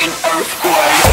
like an earthquake.